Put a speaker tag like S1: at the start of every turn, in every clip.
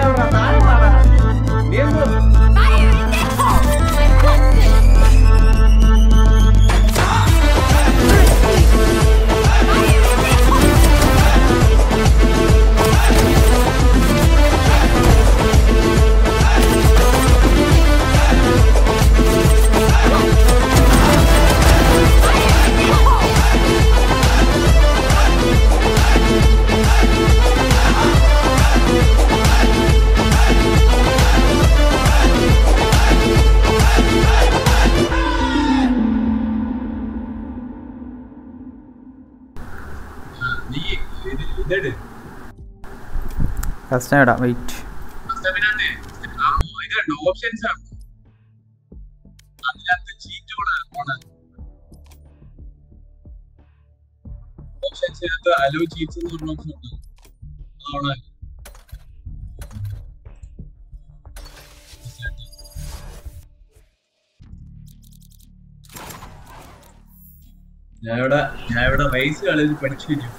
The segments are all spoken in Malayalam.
S1: camera. ഇതെട്.
S2: കസ്റ്റം ഇടാം വെയിറ്റ്
S1: ഇതുണ്ട് ഓപ്ഷൻസ് ആണ്. അതിനകത്ത് ചീറ്റ് അലോ ചീറ്റ്സ് എന്ന് പറഞ്ഞ ഓപ്ഷൻ ഉണ്ട്. അതാണ്. ഞാൻ ഇവിടെ ഞാൻ ഇവിടെ റൈസ് കളിച്ച് പഠിച്ചു കഴിഞ്ഞു.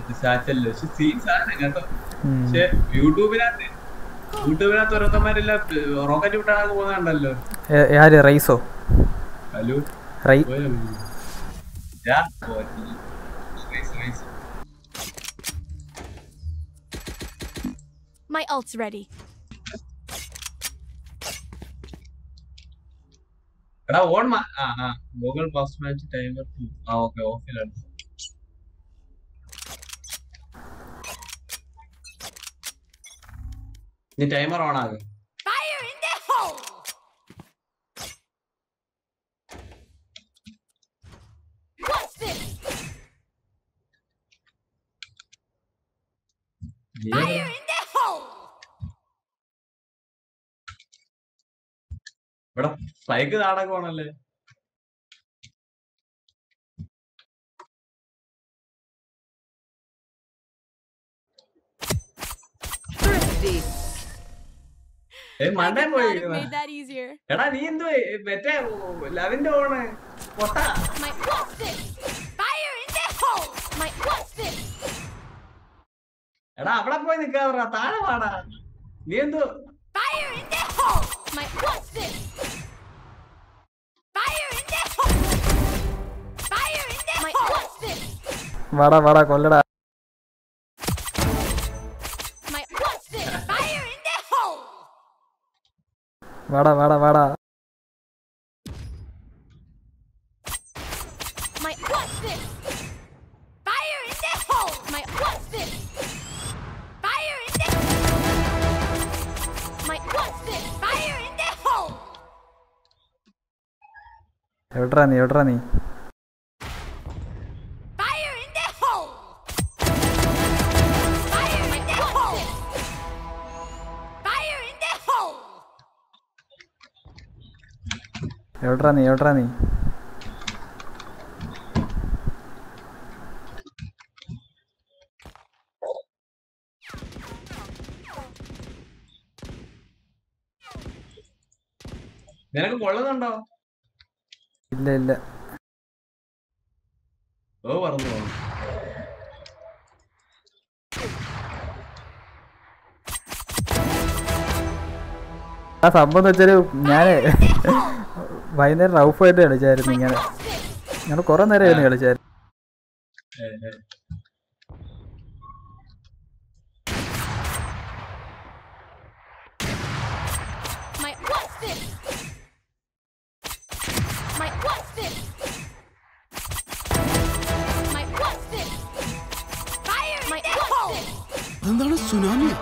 S1: മറ്റേ സാറ്റല്ലോ പക്ഷെ സീൻ സാധനം കേട്ടോ പക്ഷെ യൂട്യൂബിനകത്ത് യൂട്യൂബിനകത്ത് ഓരോരുത്തന്മാരെല്ലാം റോക്കറ്റ് വിട്ടാണൊക്കെ പോകുന്നുണ്ടല്ലോ.
S2: ആര്? റൈസോ?
S1: ഹലോ.
S3: My ult's ready.
S1: എടാ ഓൺ ആ ആ. ഗൂഗിൾ ഫസ്റ്റ് മാച്ച് ടൈമർ ആ ഓക്കെ ഓഫിലാണ്. ഇനി ടൈമർ ഓൺ ആകെ ഇവിടെ സ്പൈക്ക്
S3: താടൊക്കെ
S1: പോണല്ലേ
S3: മണ്ടൻ
S1: പോയി എടാ നീ എന്തു മറ്റേ ലവിന്റെ ഓണ് എടാ അവിടെ പോയി നിക്കാറാ താഴെ പാടാ നീ എന്തു?
S2: വട വട കൊല്ലടാ.
S3: In the hole!
S2: എവിടാ നീ എവിടാ നീ എവിടാ നീ? എവിടാ നീ?
S1: നിനക്ക് കൊള്ളുന്നുണ്ടോ?
S2: ഇല്ല ഇല്ല.
S1: ഓ പറഞ്ഞു
S2: ആ സംഭവം വെച്ചാൽ ഞാൻ വൈകുന്നേരം റൗഫായിട്ട് കളിച്ചായിരുന്നു ഇങ്ങനെ. ഞങ്ങൾ കൊറേ നേരം കളിച്ചായിരുന്നു.
S4: എന്താണ് സുനാമിയാ